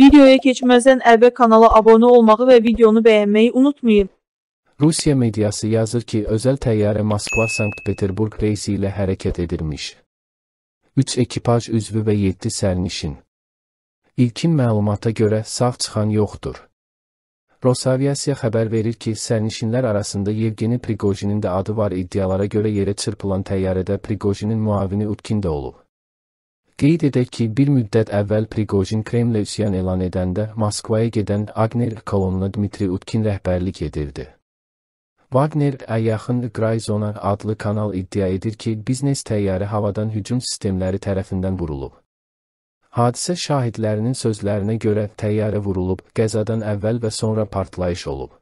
Videoya keçməzdən əvvəl kanala abunə olmağı və videonu bəyənməyi unutmayın. Rusiya mediası yazır ki, özəl təyyarə Moskva-Sankt-Peterburq reysi ilə hərəkət edirmiş. 3 ekipaj üzvü və 7 sərnişin. İlkin məlumata görə sağ çıxan yoxdur. Rosaviasiya xəbər verir ki, sərnişinlər arasında Yevgeni Prigojinin də adı var iddialara görə yerə çırpılan təyyarədə Prigojinin müavini Utkin də olub. Qeyd edək ki, bir müddət əvvəl Prigojin Kremlə üsyan elan edəndə Moskvaya gedən Agner kolonuna Dmitri Utkin rəhbərlik edirdi. Wagner yaxın Grayzona adlı kanal iddia edir ki, biznes təyyarə havadan hücum sistemləri tərəfindən vurulub. Hadisə şahidlərinin sözlərinə görə təyyarə vurulub, qəzadan əvvəl və sonra partlayış olub.